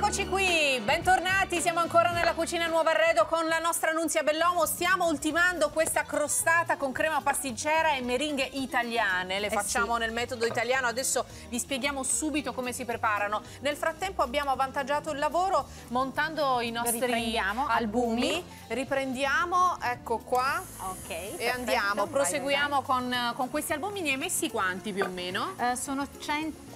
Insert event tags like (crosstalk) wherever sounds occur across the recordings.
Eccoci qui, bentornati, siamo ancora nella cucina Nuovo Arredo con la nostra Nunzia Bellomo, stiamo ultimando questa crostata con crema pasticcera e meringhe italiane, le Eh facciamo nel metodo italiano, adesso vi spieghiamo subito come si preparano. Nel frattempo abbiamo avvantaggiato il lavoro montando i nostri Riprendiamo, albumi, albumi. riprendiamo, ecco qua Ok. e perfetto. andiamo, Vai, proseguiamo con, con questi albumi, ne hai messi quanti più o meno? vai, vai. Eh, sono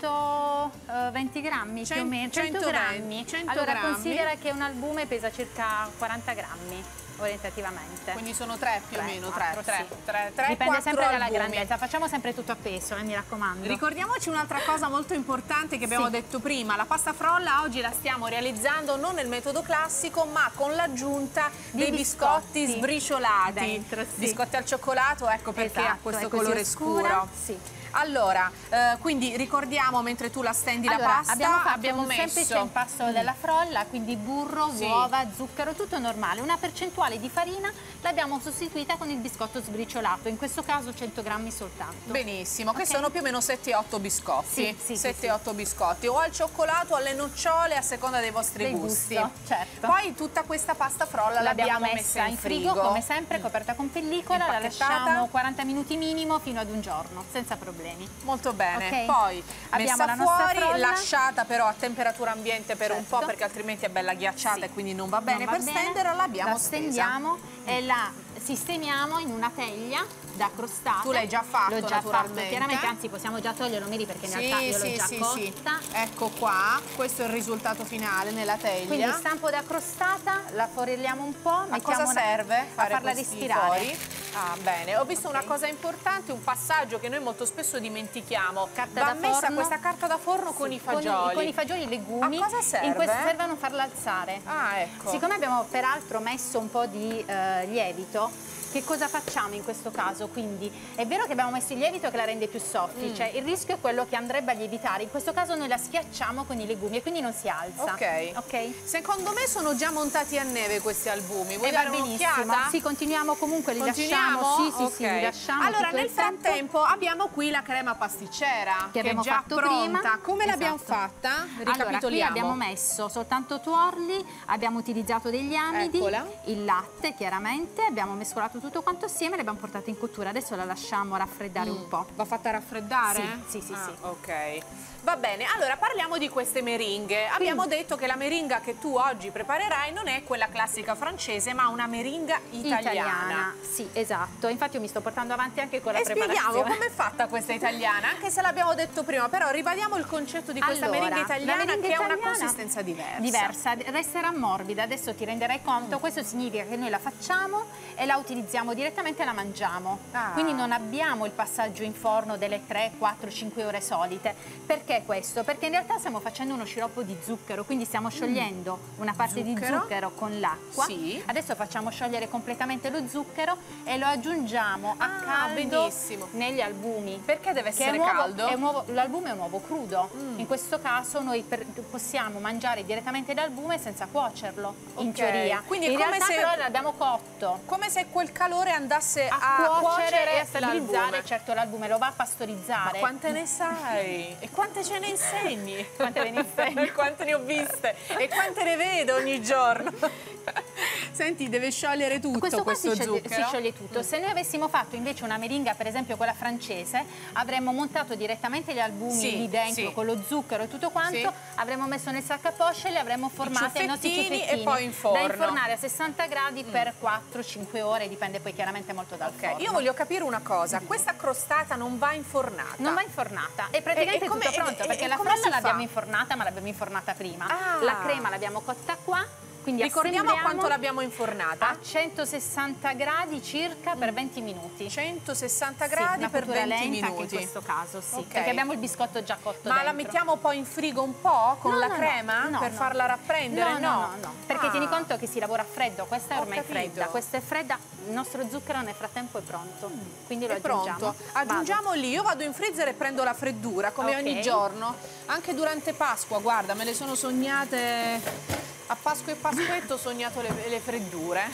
120 grammi Cen- più o meno. 120, grammi. 100 allora grammi. considera che un albume pesa circa 40 grammi orientativamente. Quindi sono tre più o Tre, meno, quattro, tre, sì. tre, tre, Dipende sempre dalla albumi. grandezza, facciamo sempre tutto appeso, eh, mi raccomando. Ricordiamoci un'altra cosa molto importante che abbiamo Sì. detto prima, la pasta frolla oggi la stiamo realizzando non nel metodo classico ma con l'aggiunta dei biscotti, biscotti sbriciolati, dentro, sì. biscotti al cioccolato, ecco perché ha Esatto, questo è così colore scuro. Sì. Allora, eh, quindi ricordiamo mentre tu la stendi la Allora, pasta, abbiamo fatto abbiamo un messo semplice impasto della frolla, quindi burro, Sì. uova, zucchero, tutto normale. Una percentuale di farina l'abbiamo sostituita con il biscotto sbriciolato, in questo caso 100 grammi soltanto. Benissimo, che Ok. sono più o meno 7-8 biscotti. Sì, sì, sì, 7-8 biscotti, o al cioccolato o alle nocciole a seconda dei vostri Del gusti. gusto, certo. Poi tutta questa pasta frolla l'abbiamo L'abbiamo messa in frigo, come sempre, coperta con pellicola, la lasciamo 40 minuti minimo fino ad un giorno, senza problemi. Molto bene. Ok. Poi Abbiamo messa la fuori, frolla. lasciata però a temperatura ambiente per un Certo. po' perché altrimenti è bella ghiacciata Sì. e quindi non va bene. Non va per bene. stenderla l'abbiamo La stesa. stendiamo e la sistemiamo in una teglia da crostata. Tu l'hai già fatto, L'ho già fatto, chiaramente, anzi possiamo già toglierlo, Miri, perché in Sì, realtà io l'ho sì, già sì, cotta. sì. Ecco qua, questo è il risultato finale nella teglia. Quindi stampo da crostata, la forelliamo un po', A cosa una- serve a fare farla respirare. fuori? Ah, bene. Ho visto Ok. una cosa importante, un passaggio che noi molto spesso dimentichiamo. Carta Va da messa forno. questa carta da forno con Sì, i fagioli. Con, i fagioli, i legumi. A cosa serve? In questo serve a non farla alzare. Ah, ecco. Siccome abbiamo peraltro messo un po' di eh, lievito, che cosa facciamo in questo caso? Quindi è vero che abbiamo messo il lievito che la rende più Mm. soffice, il rischio è quello che andrebbe a lievitare. In questo caso noi la schiacciamo con i legumi e quindi non si alza. Ok. Ok? Secondo me sono già montati a neve questi albumi. Vuoi E va dare benissimo. un'occhiata? Sì, continuiamo comunque, li Continuiamo? lasciamo. Sì, sì, Ok. sì, li lasciamo. Allora, nel il tempo. frattempo abbiamo qui la crema pasticcera Che abbiamo è già fatto pronta. prima. Come l'abbiamo Esatto. fatta? Allora, qui abbiamo messo soltanto tuorli, abbiamo utilizzato degli amidi, Eccola. il latte chiaramente, abbiamo mescolato tutto quanto assieme e l'abbiamo portata in cottura. Adesso la lasciamo raffreddare un po'. Va fatta raffreddare? Sì, sì, sì, Ah, sì. Ok. Va bene, allora parliamo di queste meringhe. Abbiamo detto che la meringa che tu oggi preparerai non è quella classica francese, ma una meringa italiana. Sì, esatto. Infatti io mi sto portando avanti anche con la E spieghiamo preparazione. com'è fatta questa italiana, anche se l'abbiamo detto prima, però ribadiamo il concetto di questa Allora, meringa italiana meringa che ha una italiana consistenza diversa. Diversa, resterà morbida, adesso ti renderai conto, questo significa che noi la facciamo e la utilizziamo direttamente e la mangiamo. Ah. Quindi non abbiamo il passaggio in forno delle 3, 4, 5 ore solite. Perché questo? Perché in realtà stiamo facendo uno sciroppo di zucchero, quindi stiamo sciogliendo una parte di Zucchero. zucchero con l'acqua. Sì. Adesso facciamo sciogliere completamente lo zucchero e lo aggiungiamo a Ah, caldo benissimo. negli albumi. Perché deve essere uovo- caldo? Mm. L'albume è un uovo crudo. In questo caso noi per- possiamo mangiare direttamente l'albume senza cuocerlo, in Ok. teoria. Quindi in come realtà se- però l'abbiamo cotto. Come se quel calore andasse a, A, cuocere, e a l'albume. stabilizzare certo l'albume, lo va a pastorizzare. Ma quante ne sai? E quante ce ne insegni? (laughs) Quante ne insegno? quante ne ho viste? E quante ne vedo ogni giorno? (laughs) Senti, deve sciogliere tutto questo questo, qua si scioglie, zucchero. si scioglie tutto. Se noi avessimo fatto invece una meringa, per esempio quella francese, avremmo montato direttamente gli albumi Sì, lì dentro sì. con lo zucchero e tutto quanto, Sì. avremmo messo nel sacco a posce e li avremmo formati ai nostri ciuffettini e poi in forno. Mm. Da infornare a 60 gradi per 4-5 ore, dipende poi chiaramente molto dal Ok, forno. io voglio capire una cosa, questa crostata non va infornata? Non va infornata, è praticamente E- e come- tutto pronto e- perché e la si l'abbiamo infornata ma l'abbiamo infornata prima. Ah. La crema l'abbiamo cotta qua, quindi Ricordiamo quanto l'abbiamo infornata? a 160 gradi circa per 20 minuti. 160 Sì, gradi una per cottura 20 lenta minuti. anche in questo caso, sì, Ok. perché abbiamo il biscotto già cotto Ma la dentro. mettiamo poi in frigo un po' con No, la no, crema no, per farla rapprendere? No, no, no, no, perché Ah. tieni conto che si lavora a freddo, questa è ormai fredda, questa è fredda, il nostro zucchero nel frattempo è pronto, quindi lo È aggiungiamo. pronto. Vado. Aggiungiamo lì, io vado in freezer e prendo la freddura come Ok. ogni giorno, anche durante Pasqua, guarda, me le sono sognate a Pasqua e Pasquetto ho sognato le, le freddure.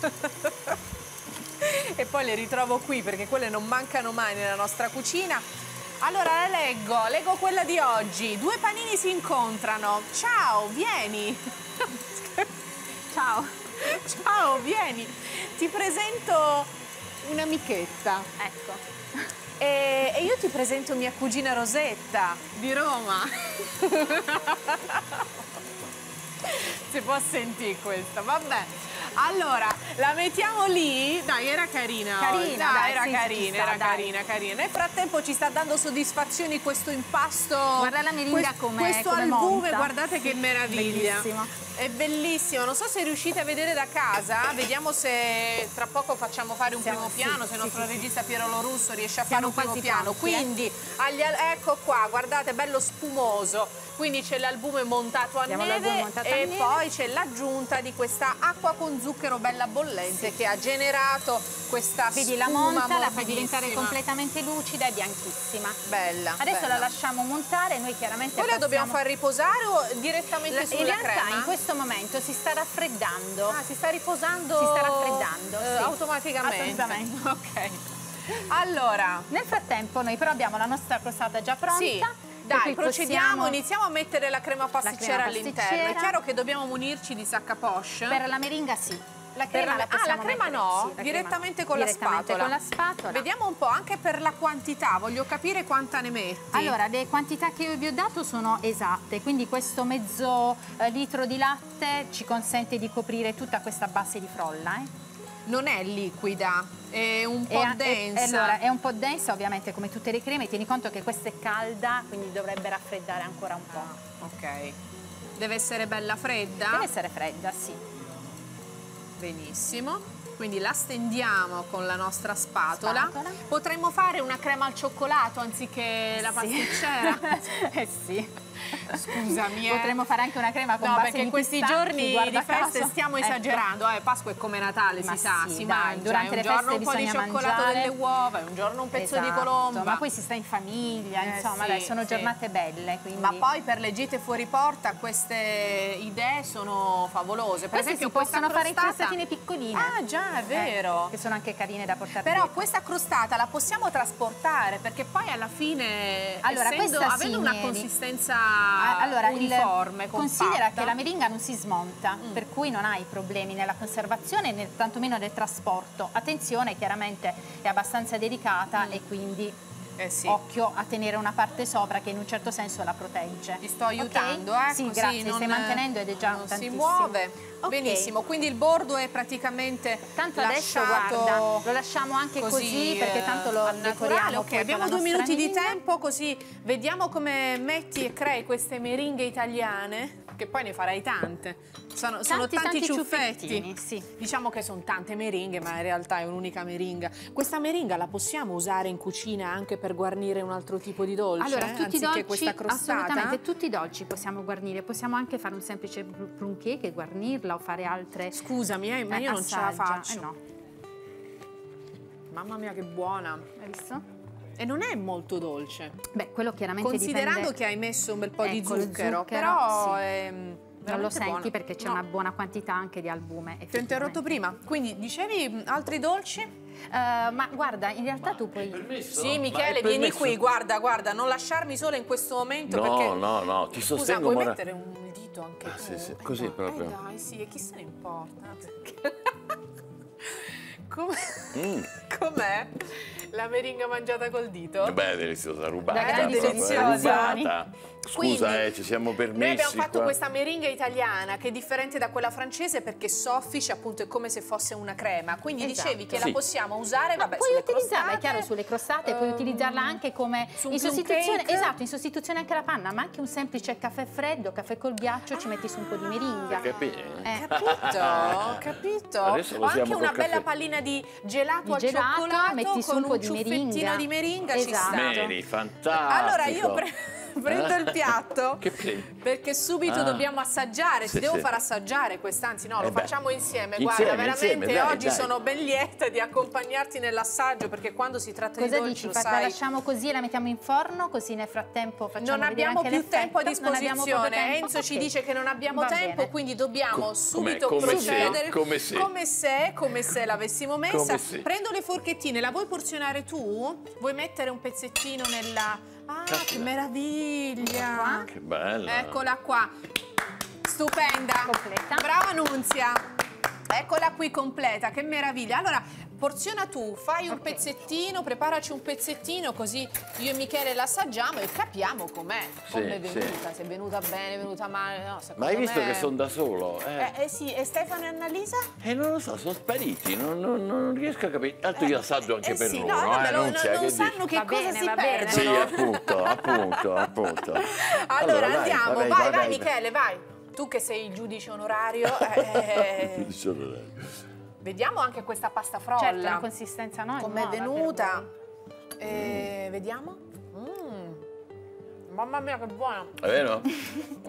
(laughs) e poi le ritrovo qui perché quelle non mancano mai nella nostra cucina. Allora la leggo, leggo quella di oggi. Due panini si incontrano. Ciao, vieni. (laughs) Ciao. Ciao, vieni. Ti presento un'amichetta. Ecco. E, e io ti presento mia cugina Rosetta di Roma. (laughs) (laughs) si può sentire questa, vabbè. Allora, la mettiamo lì. Dai, era carina. Carina, oggi. dai, era sì, carina, sta, era dai. carina, carina. Nel frattempo ci sta dando soddisfazioni questo impasto. Guarda la meringa com'è, Questo come albume, guardate che meraviglia. Bellissimo. È bellissimo, non so se riuscite a vedere da casa, vediamo se tra poco facciamo fare un Siamo- primo sì, piano, se il sì, nostro sì, regista Piero Lorusso riesce a Siamo fare un primo piano. pronti, eh. Quindi, agli al- ecco qua, guardate, bello spumoso. Quindi c'è l'albume montato a Abbiamo neve montato e neve. poi c'è l'aggiunta di questa acqua con zucchero bella bollente che ha generato questa Vedi la monta, la fai diventare completamente lucida e bianchissima. Bella. Adesso bella. la lasciamo montare, noi chiaramente Poi la dobbiamo far riposare o direttamente La- sulla In realtà crema? in questo momento si sta raffreddando. Ah, si sta riposando Si sta raffreddando, eh, sì. automaticamente. Assolutamente. (laughs) Ok. Allora, Nel frattempo noi però abbiamo la nostra crostata già pronta. sì. Dai, procediamo, possiamo- iniziamo a mettere la crema pasticcera crema all'interno. È chiaro che dobbiamo munirci di sacca poche. Per la meringa sì. La crema la- la ah, la crema mettere- no? sì, la crema direttamente con la direttamente spatola. con la spatola. Vediamo un po' anche per la quantità, voglio capire quanta ne metti. Allora, le quantità che io vi ho dato sono esatte, quindi questo mezzo eh, litro di latte ci consente di coprire tutta questa base di frolla. eh. Non è liquida, è un po' e- densa. e allora, è un po' densa ovviamente come tutte le creme, tieni conto che questa è calda, quindi dovrebbe raffreddare ancora un po'. Ok. Deve essere bella fredda? Deve essere fredda, sì. Benissimo. Quindi la stendiamo con la nostra spatola. Spatola. Potremmo fare una crema al cioccolato anziché la Sì. pasticcera. (laughs) eh sì. Scusami. eh. Potremmo fare anche una crema con No, base perché di questi giorni di feste caso. stiamo Ecco. esagerando. Eh, Pasqua è come Natale, Ma si sa, sì, si dai, mangia. durante È un le giorno feste un po' di cioccolato mangiare. delle uova, un giorno un pezzo di Esatto, colomba. Ma poi si sta in famiglia, Eh, insomma, sì, dai, sono sì. giornate belle. Quindi... Ma poi per le gite fuori porta queste idee sono favolose. Per Queste esempio si possono questa fare in crostata- crostatine piccoline. Ah già, è vero. Eh, che sono anche carine da portare Però dietro. questa crostata la possiamo trasportare perché poi alla fine, Allora, essendo, avendo una consistenza Ah, allora, il- uniforme, considera compatta, che la meringa non si smonta, Mm. per cui non hai problemi nella conservazione né tantomeno nel trasporto. Attenzione, chiaramente è abbastanza delicata e quindi eh sì. occhio a tenere una parte sopra che in un certo senso la protegge. Ti sto aiutando, eh? Sì, così grazie, non, stai mantenendo ed è già non si tantissimo. muove. Ok. Benissimo, quindi il bordo è praticamente Tanto adesso guarda, lo lasciamo anche così, perché eh, tanto lo decoriamo Ok, abbiamo due minuti di meringa. tempo così vediamo come metti e crei queste meringhe italiane, che poi ne farai tante. Sono sono Tanti, tanti, tanti ciuffetti. sì. Diciamo che sono tante meringhe, ma in realtà è un'unica meringa. Questa meringa la possiamo usare in cucina anche per guarnire un altro tipo di dolce? Allora, tutti i dolci, questa crostata? assolutamente, tutti i dolci possiamo guarnire, possiamo anche fare un semplice plum cake e guarnirla o fare altre Scusami, eh, ma eh, io non ce la assaggia. faccio. Eh no, Mamma mia che buona. hai visto? E non è molto dolce. Beh, quello chiaramente Considerando dipende... che hai messo un bel po' di Ecco, il zucchero, zucchero, però sì. è non lo senti buono. perché c'è No, una buona quantità anche di albume. Ti ho interrotto prima. Quindi dicevi mh, altri dolci? Eh, ma guarda, in realtà tu puoi... Permesso? Sì, Ma Michele, vieni qui, guarda, guarda, non lasciarmi sola in questo momento No, perché no, no, ti Scusa, sostengo, vuoi Mora. mettere un dito anche Ah, tu? sì, sì, Eh, così dai, proprio. Eh dai, sì, e chi se ne importa? Perché- (laughs) (laughs) Come- Mm. Com'è la meringa mangiata col dito? Beh, deliziosa, rubata. Proprio, deliziosa. rubata. Scusa, Quindi, eh, ci siamo permessi Noi abbiamo fatto qua. questa meringa italiana che è differente da quella francese perché soffice appunto è come se fosse una crema. Quindi Esatto. dicevi che Sì. la possiamo usare, vabbè, puoi sulle utilizzarla, crostate, è chiaro, sulle crostate, puoi ehm, utilizzarla anche come in sostituzione, cake. esatto, in sostituzione anche alla panna, ma anche un semplice caffè freddo, caffè col ghiaccio, ci metti su un po' di meringa. Capì? Eh. Capito, (laughs) capito. Adesso lo o anche una bella caffè. pallina di gelato Di al gelato, cioccolato metti su con un po' di ciuffettino meringa. di meringa ci Esatto. sta. Mary, fantastico. Allora io pre- (laughs) prendo il piatto perché subito Ah. dobbiamo assaggiare, Sì, ti devo sì. far assaggiare quest'anzi, no, lo Eh beh. facciamo insieme. Insieme, Guarda, veramente insieme, dai, oggi dai. sono ben lieta di accompagnarti nell'assaggio perché quando si tratta Cosa di dolci, dici? lo La lasciamo così e la mettiamo in forno, così nel frattempo facciamo non vedere abbiamo anche più tempo a disposizione. tempo? Enzo ci Ok. dice che non abbiamo Va tempo, bene. quindi dobbiamo Co- subito? Come procedere se, come se. come se, come se l'avessimo messa. Prendo le forchettine, la vuoi porzionare tu? Vuoi mettere un pezzettino nella Ah, che Caspita. meraviglia! Che bella. Eccola qua. Stupenda. Completa. Brava Nunzia. Eccola qui completa, che meraviglia. Allora, porziona tu, fai un pezzettino, preparaci un pezzettino così io e Michele l'assaggiamo e capiamo com'è. Sì, Come è sì. venuta, se è venuta bene, è venuta male. No, Ma hai visto me- che sono da solo? Eh. Eh, eh sì, e Stefano e Annalisa? Eh, non lo so, sono spariti, non, non- non riesco a capire. Tanto io assaggio anche Eh per sì, loro, no, vabbè, eh, Nunzia, non che sanno che Va cosa bene, si bene. Sì, appunto, appunto, appunto. Allora, dai, andiamo, vai, vai, vai, Michele, vai. Tu che sei il giudice onorario, (laughs) eh, vediamo anche questa pasta frolla. Certo, la consistenza no? Com'è venuta? voi. Eh, vediamo. Mm. Mamma mia, che buona. È vero?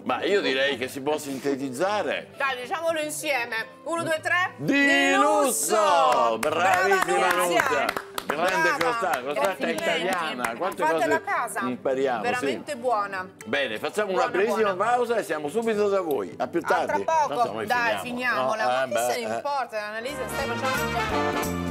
Ma io direi che si può sintetizzare. Dai, diciamolo insieme. Uno, due, tre. Di lusso! Bravissima Brava Nunzia! Grande. Crostata, crostata italiana. Quante Fatela a casa. impariamo, sì. Veramente buona. Bene, facciamo Buona, una brevissima buona. pausa e siamo subito da voi. A più A tra tardi. poco. Dai, finiamo. finiamola. No, Ma eh, che se ne eh. importa? Annalisa, stai facendo...